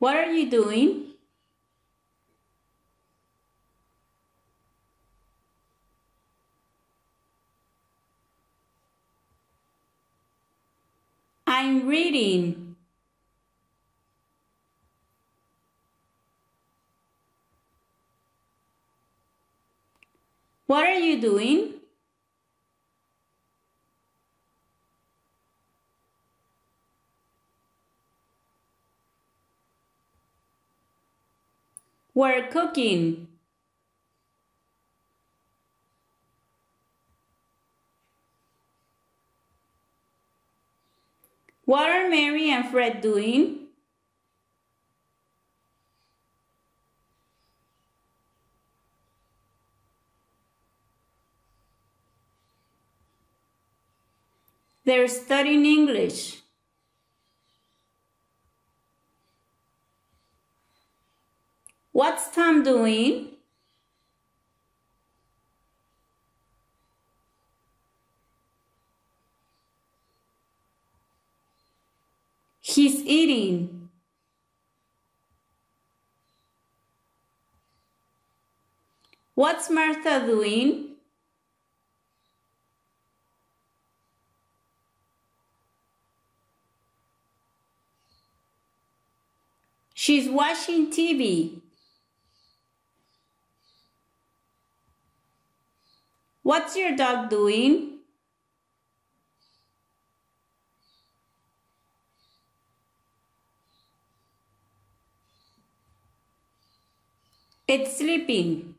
What are you doing? I'm reading. What are you doing? We're cooking. What are Mary and Fred doing? They're studying English. What's Tom doing? He's eating. What's Martha doing? She's watching TV. What's your dog doing? It's sleeping.